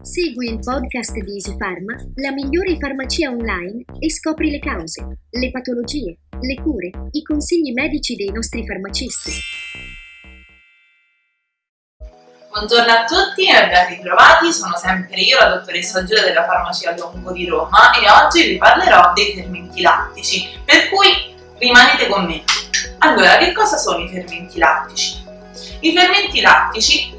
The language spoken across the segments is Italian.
Segui il podcast di Easy Pharma, la migliore farmacia online e scopri le cause, le patologie, le cure, i consigli medici dei nostri farmacisti. Buongiorno a tutti e ben ritrovati, sono sempre io, la dottoressa Giulia della Farmacia Longo di Roma e oggi vi parlerò dei fermenti lattici, per cui rimanete con me. Allora, che cosa sono i fermenti lattici? I fermenti lattici,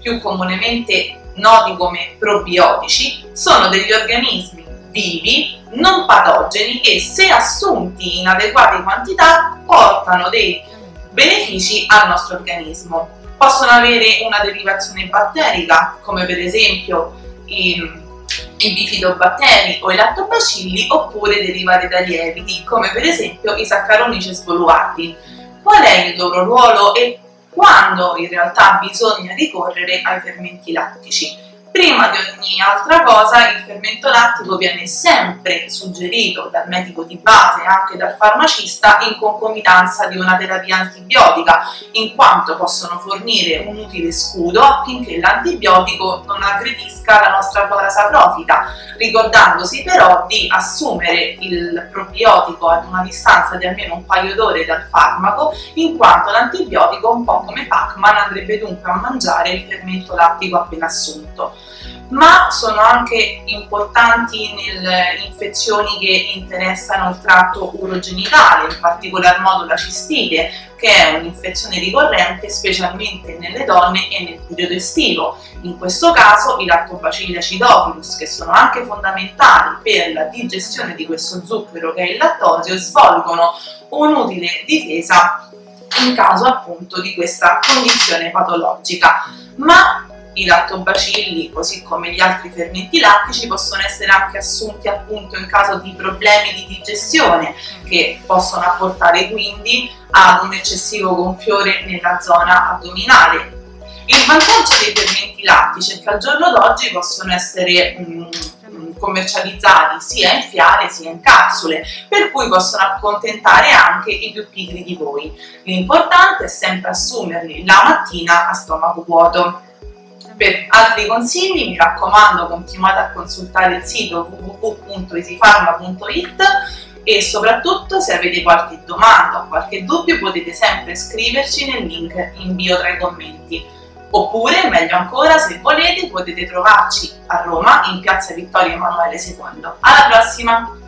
più comunemente noti come probiotici, sono degli organismi vivi, non patogeni che se assunti in adeguate quantità portano dei benefici al nostro organismo. Possono avere una derivazione batterica, come per esempio i, i bifidobatteri o i lattobacilli, oppure derivate da lieviti, come per esempio i saccaronici svoluati. Qual è il loro ruolo e quando in realtà bisogna ricorrere ai fermenti lattici? Prima di ogni altra cosa il fermento lattico viene sempre suggerito dal medico di base e anche dal farmacista in concomitanza di una terapia antibiotica, in quanto possono fornire un utile scudo affinché l'antibiotico non aggredisca la nostra flora saprofita, ricordandosi però di assumere il probiotico ad una distanza di almeno un paio d'ore dal farmaco, in quanto l'antibiotico, un po' come Pac-Man, andrebbe dunque a mangiare il fermento lattico appena assunto ma sono anche importanti nelle infezioni che interessano il tratto urogenitale, in particolar modo la cistite, che è un'infezione ricorrente specialmente nelle donne e nel periodo estivo. In questo caso i lattobacilli acidophilus, che sono anche fondamentali per la digestione di questo zucchero che è il lattosio, svolgono un'utile difesa in caso appunto di questa condizione patologica. Ma i lattobacilli, così come gli altri fermenti lattici, possono essere anche assunti appunto in caso di problemi di digestione che possono apportare quindi ad un eccessivo gonfiore nella zona addominale. Il vantaggio dei fermenti lattici è che al giorno d'oggi possono essere mh, mm, commercializzati sia in fiale sia in capsule, per cui possono accontentare anche i più pigri di voi. L'importante è sempre assumerli la mattina a stomaco vuoto. Per altri consigli mi raccomando continuate a consultare il sito www.easypharma.it e soprattutto se avete qualche domanda o qualche dubbio potete sempre scriverci nel link in bio tra i commenti. Oppure, meglio ancora, se volete potete trovarci a Roma in piazza Vittorio Emanuele II. Alla prossima!